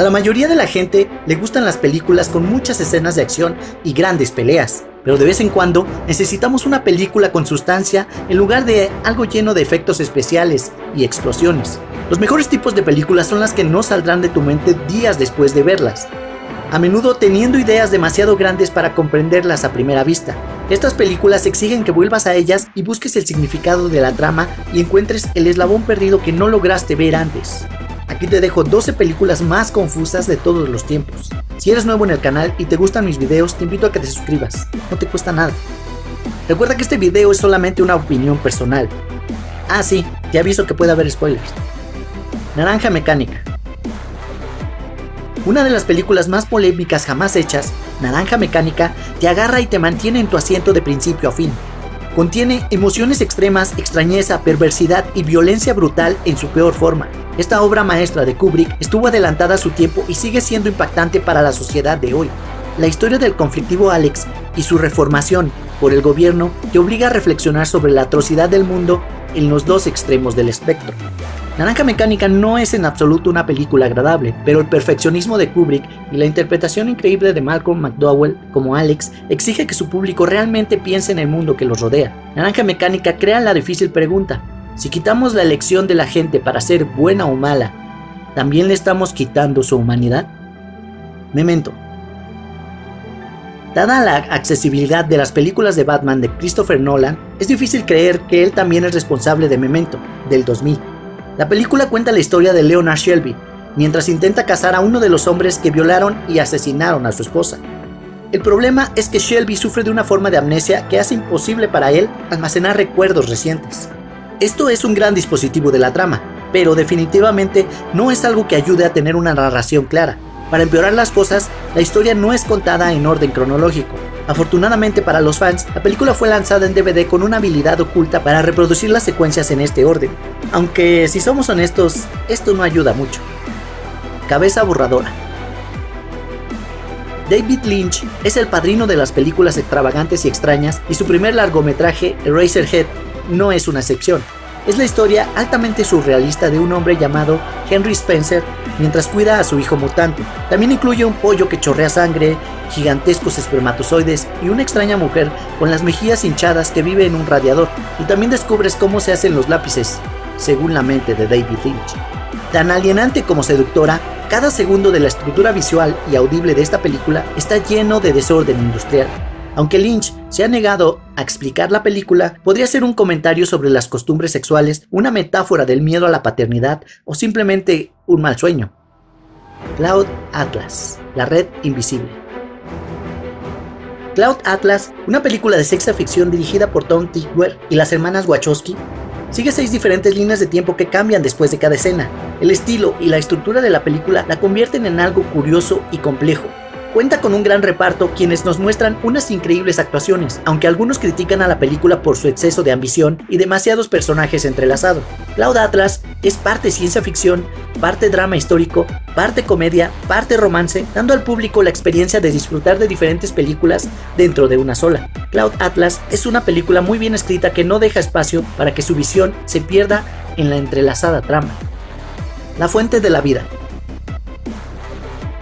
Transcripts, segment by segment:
A la mayoría de la gente le gustan las películas con muchas escenas de acción y grandes peleas, pero de vez en cuando necesitamos una película con sustancia en lugar de algo lleno de efectos especiales y explosiones. Los mejores tipos de películas son las que no saldrán de tu mente días después de verlas, a menudo teniendo ideas demasiado grandes para comprenderlas a primera vista. Estas películas exigen que vuelvas a ellas y busques el significado de la trama y encuentres el eslabón perdido que no lograste ver antes. Aquí te dejo 12 películas más confusas de todos los tiempos. Si eres nuevo en el canal y te gustan mis videos, te invito a que te suscribas, no te cuesta nada. Recuerda que este video es solamente una opinión personal. Ah sí, te aviso que puede haber spoilers. Naranja Mecánica. Una de las películas más polémicas jamás hechas, Naranja Mecánica, te agarra y te mantiene en tu asiento de principio a fin. Contiene emociones extremas, extrañeza, perversidad y violencia brutal en su peor forma. Esta obra maestra de Kubrick estuvo adelantada a su tiempo y sigue siendo impactante para la sociedad de hoy. La historia del conflictivo Alex y su reformación por el gobierno te obliga a reflexionar sobre la atrocidad del mundo en los dos extremos del espectro. Naranja Mecánica no es en absoluto una película agradable, pero el perfeccionismo de Kubrick y la interpretación increíble de Malcolm McDowell como Alex exige que su público realmente piense en el mundo que los rodea. Naranja Mecánica crea la difícil pregunta, si quitamos la elección de la gente para ser buena o mala, ¿también le estamos quitando su humanidad? Memento. Dada la accesibilidad de las películas de Batman de Christopher Nolan, es difícil creer que él también es responsable de Memento, del 2000. La película cuenta la historia de Leonard Shelby, mientras intenta casar a uno de los hombres que violaron y asesinaron a su esposa. El problema es que Shelby sufre de una forma de amnesia que hace imposible para él almacenar recuerdos recientes. Esto es un gran dispositivo de la trama, pero definitivamente no es algo que ayude a tener una narración clara. Para empeorar las cosas, la historia no es contada en orden cronológico. Afortunadamente para los fans, la película fue lanzada en DVD con una habilidad oculta para reproducir las secuencias en este orden. Aunque si somos honestos, esto no ayuda mucho. Cabeza borradora. David Lynch es el padrino de las películas extravagantes y extrañas y su primer largometraje, Eraserhead, no es una excepción. Es la historia altamente surrealista de un hombre llamado Henry Spencer mientras cuida a su hijo mutante. También incluye un pollo que chorrea sangre, gigantescos espermatozoides y una extraña mujer con las mejillas hinchadas que vive en un radiador. Y también descubres cómo se hacen los lápices, según la mente de David Lynch. Tan alienante como seductora, cada segundo de la estructura visual y audible de esta película está lleno de desorden industrial. Aunque Lynch se ha negado a explicar la película, podría ser un comentario sobre las costumbres sexuales, una metáfora del miedo a la paternidad o simplemente un mal sueño. Cloud Atlas, la red invisible. Cloud Atlas, una película de sexta ficción dirigida por Tom Tykwer y las hermanas Wachowski, sigue seis diferentes líneas de tiempo que cambian después de cada escena. El estilo y la estructura de la película la convierten en algo curioso y complejo, Cuenta con un gran reparto quienes nos muestran unas increíbles actuaciones, aunque algunos critican a la película por su exceso de ambición y demasiados personajes entrelazados. Cloud Atlas es parte ciencia ficción, parte drama histórico, parte comedia, parte romance, dando al público la experiencia de disfrutar de diferentes películas dentro de una sola. Cloud Atlas es una película muy bien escrita que no deja espacio para que su visión se pierda en la entrelazada trama. La fuente de la vida.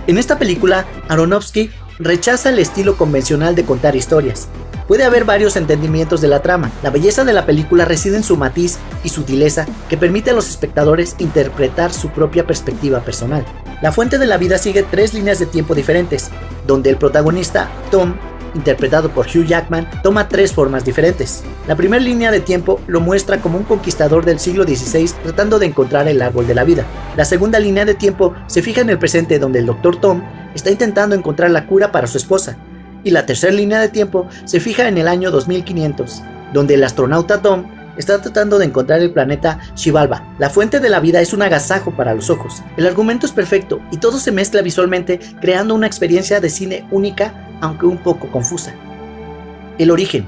En esta película, Aronofsky rechaza el estilo convencional de contar historias. Puede haber varios entendimientos de la trama. La belleza de la película reside en su matiz y sutileza que permite a los espectadores interpretar su propia perspectiva personal. La fuente de la vida sigue tres líneas de tiempo diferentes, donde el protagonista, Tom, interpretado por Hugh Jackman, toma tres formas diferentes. La primera línea de tiempo lo muestra como un conquistador del siglo XVI tratando de encontrar el árbol de la vida. La segunda línea de tiempo se fija en el presente donde el Dr. Tom está intentando encontrar la cura para su esposa. Y la tercera línea de tiempo se fija en el año 2500, donde el astronauta Tom está tratando de encontrar el planeta Xibalba. La fuente de la vida es un agasajo para los ojos. El argumento es perfecto y todo se mezcla visualmente creando una experiencia de cine única aunque un poco confusa. El origen.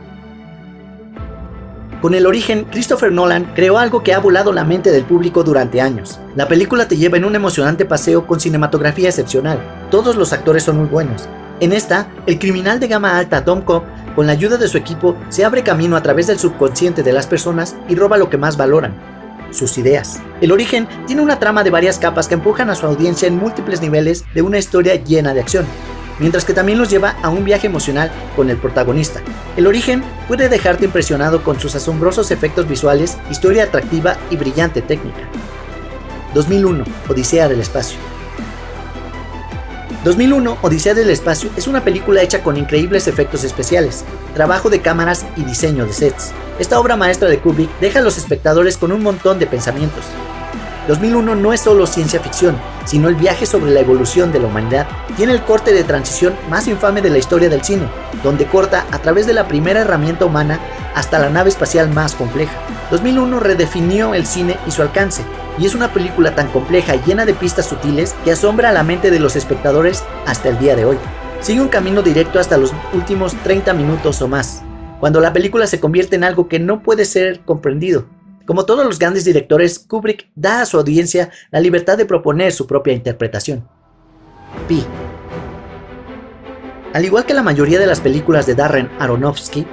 Con el origen, Christopher Nolan creó algo que ha volado la mente del público durante años. La película te lleva en un emocionante paseo con cinematografía excepcional. Todos los actores son muy buenos. En esta, el criminal de gama alta Tom Cobb, con la ayuda de su equipo, se abre camino a través del subconsciente de las personas y roba lo que más valoran. sus ideas. El origen tiene una trama de varias capas que empujan a su audiencia en múltiples niveles de una historia llena de acción, mientras que también los lleva a un viaje emocional con el protagonista. El origen puede dejarte impresionado con sus asombrosos efectos visuales, historia atractiva y brillante técnica. 2001, Odisea del Espacio. 2001, Odisea del Espacio es una película hecha con increíbles efectos especiales, trabajo de cámaras y diseño de sets. Esta obra maestra de Kubrick deja a los espectadores con un montón de pensamientos. 2001 no es solo ciencia ficción, sino el viaje sobre la evolución de la humanidad. Tiene el corte de transición más infame de la historia del cine, donde corta a través de la primera herramienta humana hasta la nave espacial más compleja. 2001 redefinió el cine y su alcance, y es una película tan compleja y llena de pistas sutiles que asombra a la mente de los espectadores hasta el día de hoy. Sigue un camino directo hasta los últimos 30 minutos o más, cuando la película se convierte en algo que no puede ser comprendido. Como todos los grandes directores, Kubrick da a su audiencia la libertad de proponer su propia interpretación. Pi. Al igual que la mayoría de las películas de Darren Aronofsky,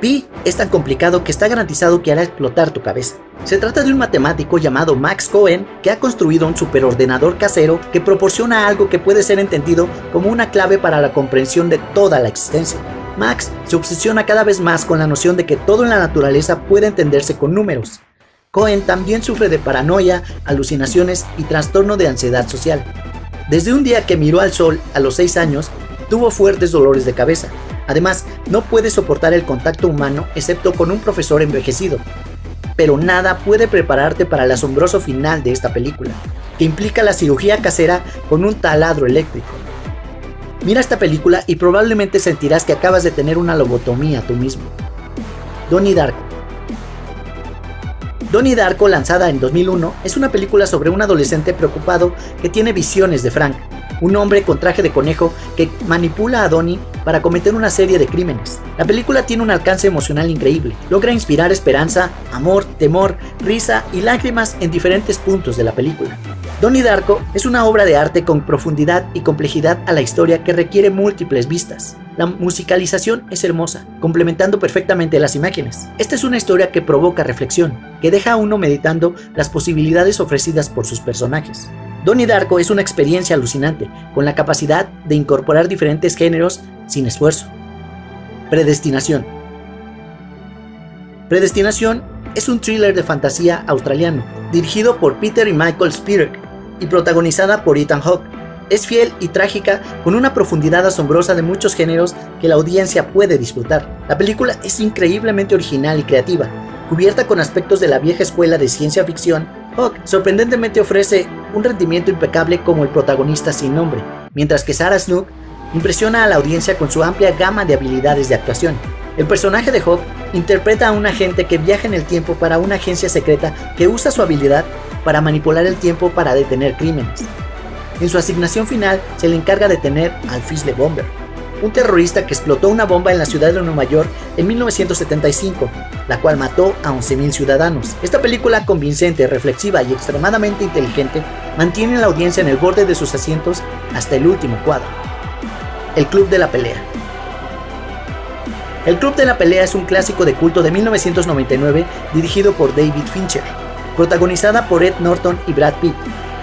Pi es tan complicado que está garantizado que hará explotar tu cabeza. Se trata de un matemático llamado Max Cohen que ha construido un superordenador casero que proporciona algo que puede ser entendido como una clave para la comprensión de toda la existencia. Max se obsesiona cada vez más con la noción de que todo en la naturaleza puede entenderse con números. Cohen también sufre de paranoia, alucinaciones y trastorno de ansiedad social. Desde un día que miró al sol a los 6 años, tuvo fuertes dolores de cabeza, Además, no puede soportar el contacto humano excepto con un profesor envejecido. Pero nada puede prepararte para el asombroso final de esta película, que implica la cirugía casera con un taladro eléctrico. Mira esta película y probablemente sentirás que acabas de tener una lobotomía tú mismo. Donnie Darko. Donnie Darko, lanzada en 2001, es una película sobre un adolescente preocupado que tiene visiones de Frank, un hombre con traje de conejo que manipula a Donnie para cometer una serie de crímenes. La película tiene un alcance emocional increíble, logra inspirar esperanza, amor, temor, risa y lágrimas en diferentes puntos de la película. Donnie Darko es una obra de arte con profundidad y complejidad a la historia que requiere múltiples vistas. La musicalización es hermosa, complementando perfectamente las imágenes. Esta es una historia que provoca reflexión, que deja a uno meditando las posibilidades ofrecidas por sus personajes. Donnie Darko es una experiencia alucinante, con la capacidad de incorporar diferentes géneros sin esfuerzo. Predestinación. Predestinación es un thriller de fantasía australiano, dirigido por Peter y Michael Spivak y protagonizada por Ethan Hawke. Es fiel y trágica con una profundidad asombrosa de muchos géneros que la audiencia puede disfrutar. La película es increíblemente original y creativa, cubierta con aspectos de la vieja escuela de ciencia ficción Hawk sorprendentemente ofrece un rendimiento impecable como el protagonista sin nombre, mientras que Sarah Snook impresiona a la audiencia con su amplia gama de habilidades de actuación. El personaje de Hawk interpreta a un agente que viaja en el tiempo para una agencia secreta que usa su habilidad para manipular el tiempo para detener crímenes. En su asignación final se le encarga de detener al Fizzle Bomber, un terrorista que explotó una bomba en la ciudad de Nueva York en 1975, la cual mató a 11.000 ciudadanos. Esta película convincente, reflexiva y extremadamente inteligente mantiene a la audiencia en el borde de sus asientos hasta el último cuadro. El Club de la Pelea. El Club de la Pelea es un clásico de culto de 1999 dirigido por David Fincher, protagonizada por Ed Norton y Brad Pitt.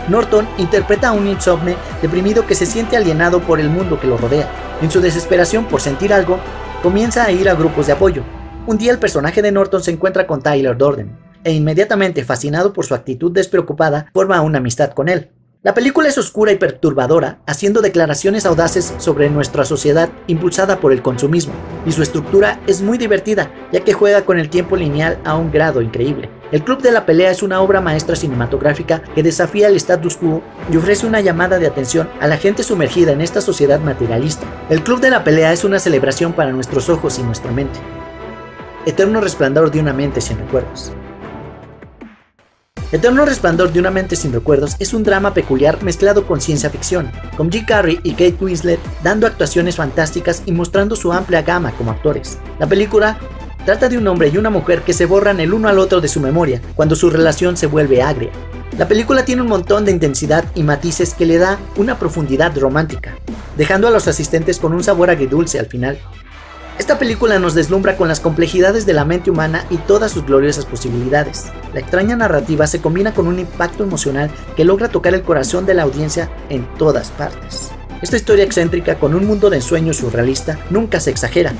Norton interpreta a un insomne deprimido que se siente alienado por el mundo que lo rodea. En su desesperación por sentir algo, comienza a ir a grupos de apoyo. Un día el personaje de Norton se encuentra con Tyler Dorden, e inmediatamente fascinado por su actitud despreocupada, forma una amistad con él. La película es oscura y perturbadora, haciendo declaraciones audaces sobre nuestra sociedad impulsada por el consumismo, y su estructura es muy divertida, ya que juega con el tiempo lineal a un grado increíble. El Club de la Pelea es una obra maestra cinematográfica que desafía el status quo y ofrece una llamada de atención a la gente sumergida en esta sociedad materialista. El Club de la Pelea es una celebración para nuestros ojos y nuestra mente. Eterno resplandor de una mente sin recuerdos. Eterno Resplandor de una mente sin recuerdos es un drama peculiar mezclado con ciencia ficción, con Jim Carrey y Kate Winslet dando actuaciones fantásticas y mostrando su amplia gama como actores. La película trata de un hombre y una mujer que se borran el uno al otro de su memoria cuando su relación se vuelve agria. La película tiene un montón de intensidad y matices que le da una profundidad romántica, dejando a los asistentes con un sabor agridulce al final. Esta película nos deslumbra con las complejidades de la mente humana y todas sus gloriosas posibilidades. La extraña narrativa se combina con un impacto emocional que logra tocar el corazón de la audiencia en todas partes. Esta historia excéntrica con un mundo de ensueño surrealista nunca se exagera.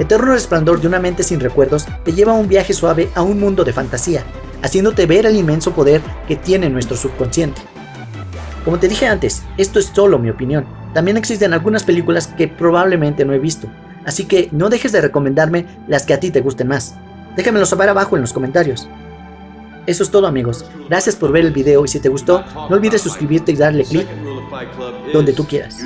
Eterno resplandor de una mente sin recuerdos te lleva a un viaje suave a un mundo de fantasía, haciéndote ver el inmenso poder que tiene nuestro subconsciente. Como te dije antes, esto es solo mi opinión. También existen algunas películas que probablemente no he visto, Así que no dejes de recomendarme las que a ti te gusten más. Déjamelo saber abajo en los comentarios. Eso es todo amigos. Gracias por ver el video y si te gustó, no olvides suscribirte y darle click donde tú quieras.